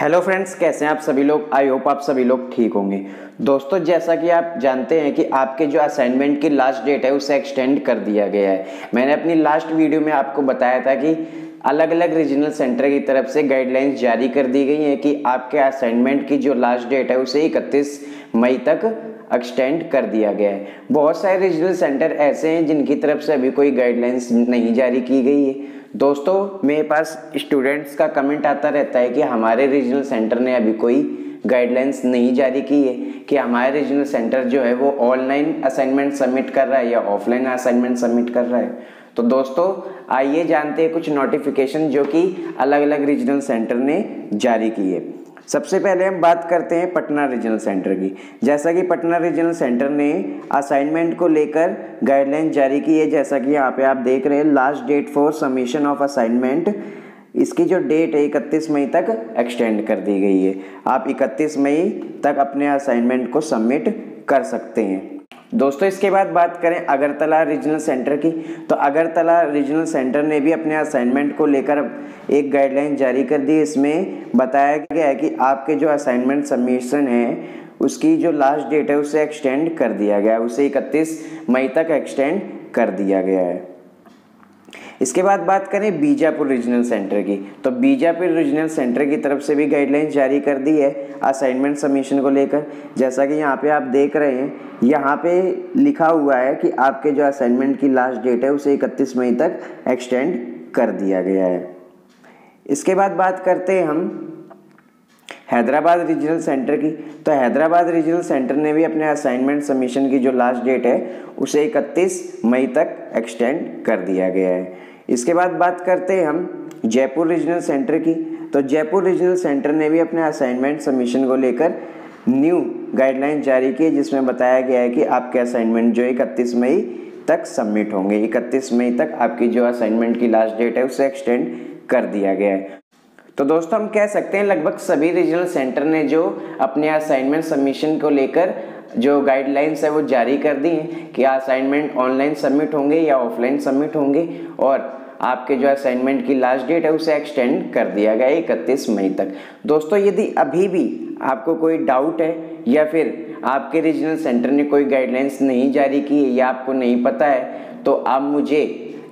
Hello friends कैसे हैं आप सभी लोग? आई होप आप सभी लोग ठीक होंगे। दोस्तों, जैसा कि आप जानते हैं कि आपके जो असाइनमेंट की लास्ट डेट है, उसे एक्सटेंड कर दिया गया है। मैंने अपनी लास्ट वीडियो में आपको बताया था कि अलग अलग रीजनल सेंटर की तरफ़ से गाइडलाइंस जारी कर दी गई हैं कि आपके असाइनमेंट की जो लास्ट डेट है, उसे इकतीस मई तक एक्सटेंड कर दिया गया है। बहुत सारे रीजनल सेंटर ऐसे हैं जिनकी तरफ़ से अभी कोई गाइडलाइंस नहीं जारी की गई है। दोस्तों, मेरे पास स्टूडेंट्स का कमेंट आता रहता है कि हमारे रीजनल सेंटर ने अभी कोई गाइडलाइंस नहीं जारी की है कि हमारे रीजनल सेंटर जो है वो ऑनलाइन असाइनमेंट सबमिट कर रहा है या ऑफलाइन असाइनमेंट सबमिट कर रहा है। तो दोस्तों, आइए जानते हैं कुछ नोटिफिकेशन जो कि अलग अलग रीजनल सेंटर ने जारी की है। सबसे पहले हम बात करते हैं पटना रीजनल सेंटर की। जैसा कि पटना रीजनल सेंटर ने असाइनमेंट को लेकर गाइडलाइन जारी की है, जैसा कि यहाँ पे आप देख रहे हैं last date for submission of assignment इसकी जो डेट है इकतीस मई तक एक्सटेंड कर दी गई है। आप इकतीस मई तक अपने असाइनमेंट को सबमिट कर सकते हैं। दोस्तों, इसके बाद बात करें अगरतला रीजनल सेंटर की। तो अगरतला रीजनल सेंटर ने भी अपने असाइनमेंट को लेकर एक गाइडलाइन जारी कर दी। इसमें बताया गया है कि आपके जो असाइनमेंट सबमिशन है, उसकी जो लास्ट डेट है, उसे एक्सटेंड कर दिया गया है। उसे इकतीस मई तक एक्सटेंड कर दिया गया है। इसके बाद बात करें बीजापुर रीजनल सेंटर की। तो बीजापुर रीजनल सेंटर की तरफ़ से भी गाइडलाइन जारी कर दी है। असाइनमेंट सबमिशन को लेकर। जैसा कि यहाँ पे आप देख रहे हैं, यहाँ पे लिखा हुआ है कि आपके जो असाइनमेंट की लास्ट डेट है, उसे इकतीस मई तक एक्सटेंड कर दिया गया है। इसके बाद बात करते हैं हम हैदराबाद रीजनल सेंटर की। तो हैदराबाद रीजनल सेंटर ने भी अपने असाइनमेंट सबमिशन की जो लास्ट डेट है, उसे 31 मई तक एक्सटेंड कर दिया गया है। इसके बाद बात करते हैं हम जयपुर रीजनल सेंटर की। तो जयपुर रीजनल सेंटर ने भी अपने असाइनमेंट सबमिशन को लेकर न्यू गाइडलाइन जारी की, जिसमें बताया गया है कि आपके असाइनमेंट जो इकतीस मई तक सबमिट होंगे। इकतीस मई तक आपकी जो असाइनमेंट की लास्ट डेट है, उसे एक्सटेंड कर दिया गया है। तो दोस्तों, हम कह सकते हैं लगभग सभी रीजनल सेंटर ने जो अपने असाइनमेंट सबमिशन को लेकर जो गाइडलाइंस है, वो जारी कर दी हैं कि असाइनमेंट ऑनलाइन सबमिट होंगे या ऑफलाइन सबमिट होंगे। और आपके जो असाइनमेंट की लास्ट डेट है, उसे एक्सटेंड कर दिया गया इकतीस मई तक। दोस्तों, यदि अभी भी आपको कोई डाउट है, या फिर आपके रीजनल सेंटर ने कोई गाइडलाइंस नहीं जारी की है या आपको नहीं पता है तो आप मुझे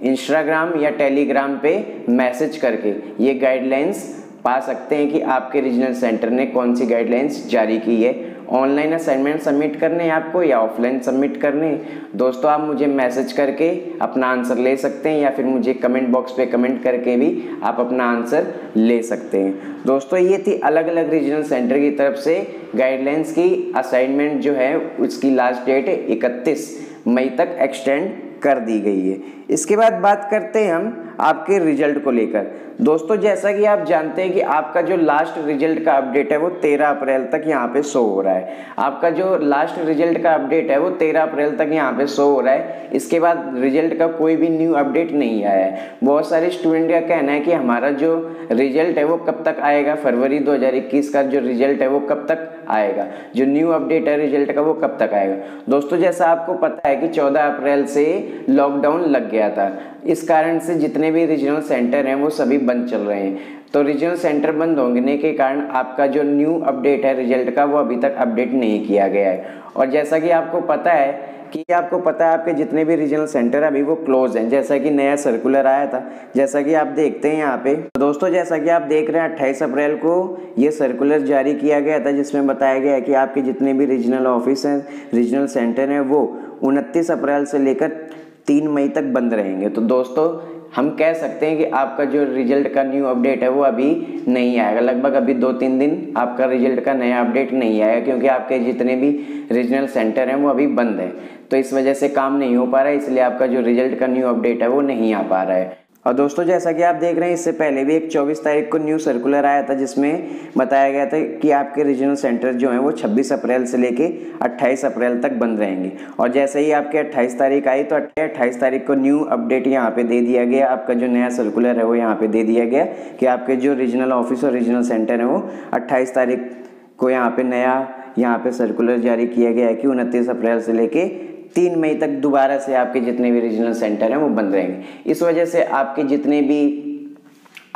इंस्टाग्राम या टेलीग्राम पे मैसेज करके ये गाइडलाइंस पा सकते हैं कि आपके रीजनल सेंटर ने कौन सी गाइडलाइंस जारी की है। ऑनलाइन असाइनमेंट सबमिट करने हैं आपको या ऑफलाइन सबमिट करने दोस्तों, आप मुझे मैसेज करके अपना आंसर ले सकते हैं या फिर मुझे कमेंट बॉक्स पे कमेंट करके भी आप अपना आंसर ले सकते हैं। दोस्तों, ये थी अलग अलग रीजनल सेंटर की तरफ़ से गाइडलाइंस की असाइनमेंट जो है, उसकी लास्ट डेट इकतीस मई तक एक्सटेंड कर दी गई है। इसके बाद बात करते हैं हम आपके रिज़ल्ट को लेकर। दोस्तों, जैसा कि आप जानते हैं कि आपका जो लास्ट रिज़ल्ट का अपडेट है वो 13 अप्रैल तक यहाँ पे शो हो रहा है। आपका जो लास्ट रिज़ल्ट का अपडेट है वो 13 अप्रैल तक यहाँ पे शो हो रहा है। इसके बाद रिज़ल्ट का कोई भी न्यू अपडेट नहीं आया है। बहुत सारे स्टूडेंट का कहना है कि हमारा जो रिज़ल्ट है वो कब तक आएगा? फरवरी दो हज़ार इक्कीस का जो रिज़ल्ट है वो कब तक आएगा? जो न्यू अपडेट है रिज़ल्ट का वो कब तक आएगा? दोस्तों, जैसा आपको पता है कि चौदह अप्रैल से लॉकडाउन लग गया था। इस कारण से जितने भी रीजनल सेंटर हैं, वो सभी बंद चल रहे हैं। तो रीजनल सेंटर बंद होने के कारण आपका जो न्यू अपडेट है रिज़ल्ट का, वो अभी तक अपडेट नहीं किया गया है। और जैसा कि आपको पता है कि आपको पता है आपके जितने भी रीजनल सेंटर अभी वो क्लोज हैं। जैसा कि नया सर्कुलर आया था, जैसा कि आप देखते हैं यहाँ पे। तो दोस्तों, जैसा कि आप देख रहे हैं, अट्ठाईस अप्रैल को ये सर्कुलर जारी किया गया था, जिसमें बताया गया है कि आपके जितने भी रीजनल ऑफ़िस हैं रीजनल सेंटर हैं, वो उनतीस अप्रैल से लेकर तीन मई तक बंद रहेंगे। तो दोस्तों, हम कह सकते हैं कि आपका जो रिज़ल्ट का न्यू अपडेट है, वो अभी नहीं आएगा। लगभग अभी दो तीन दिन आपका रिज़ल्ट का नया अपडेट नहीं आएगा, क्योंकि आपके जितने भी रीजनल सेंटर हैं, वो अभी बंद हैं। तो इस वजह से काम नहीं हो पा रहा है, इसलिए आपका जो रिज़ल्ट का न्यू अपडेट है, वो नहीं आ पा रहा है। और दोस्तों, जैसा कि आप देख रहे हैं, इससे पहले भी एक 24 तारीख को न्यू सर्कुलर आया था, जिसमें बताया गया था कि आपके रीजनल सेंटर जो हैं, वो 26 अप्रैल से लेके 28 अप्रैल तक बंद रहेंगे। और जैसे ही आपके 28 तारीख आई तो अट्ठाईस तारीख को न्यू अपडेट यहाँ पे दे दिया गया। आपका जो नया सर्कुलर है, वो यहाँ पे दे दिया गया कि आपके जो रीजनल ऑफ़िस और रीजनल सेंटर हैं, वो अट्ठाईस तारीख को यहाँ पर नया, यहाँ पर सर्कुलर जारी किया गया है कि उनतीस अप्रैल से लेके तीन मई तक दोबारा से आपके जितने भी रीजनल सेंटर हैं, वो बंद रहेंगे। इस वजह से आपके जितने भी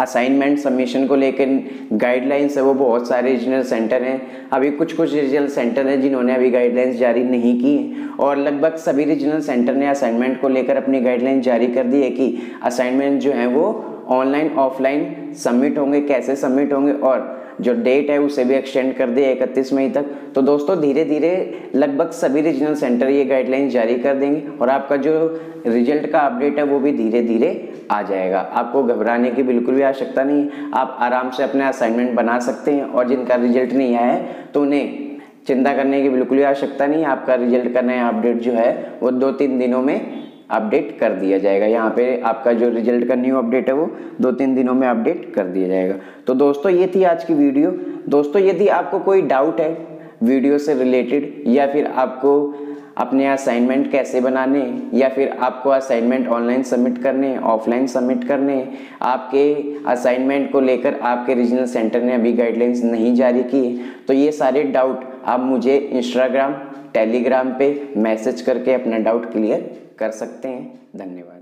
असाइनमेंट सबमिशन को लेकर गाइडलाइंस है, वो बहुत सारे रीजनल सेंटर हैं। अभी कुछ कुछ रीजनल सेंटर हैं जिन्होंने अभी गाइडलाइंस जारी नहीं की हैं। और लगभग सभी रीजनल सेंटर ने असाइनमेंट को लेकर अपनी गाइडलाइन जारी कर दी है कि असाइनमेंट जो हैं वो ऑनलाइन ऑफलाइन सबमिट होंगे, कैसे सबमिट होंगे और जो डेट है, उसे भी एक्सटेंड कर दिया इकतीस मई तक। तो दोस्तों धीरे धीरे लगभग सभी रीजनल सेंटर ये गाइडलाइन जारी कर देंगे और आपका जो रिज़ल्ट का अपडेट है, वो भी धीरे धीरे आ जाएगा। आपको घबराने की बिल्कुल भी आवश्यकता नहीं आप आराम से अपने असाइनमेंट बना सकते हैं और जिनका रिज़ल्ट नहीं आया है तो उन्हें चिंता करने की बिल्कुल भी आवश्यकता नहीं आपका रिज़ल्ट का नया अपडेट जो है, वो दो तीन दिनों में अपडेट कर दिया जाएगा। यहाँ पे आपका जो रिज़ल्ट का न्यू अपडेट है वो दो तीन दिनों में अपडेट कर दिया जाएगा। तो दोस्तों, ये थी आज की वीडियो दोस्तों, यदि आपको कोई डाउट है वीडियो से रिलेटेड या फिर आपको अपने असाइनमेंट कैसे बनाने या फिर आपको असाइनमेंट ऑनलाइन सबमिट करने ऑफलाइन सबमिट करने, आपके असाइनमेंट को लेकर आपके रीजनल सेंटर ने अभी गाइडलाइंस नहीं जारी की तो ये सारे डाउट आप मुझे इंस्टाग्राम टेलीग्राम पे मैसेज करके अपना डाउट क्लियर कर सकते हैं। धन्यवाद।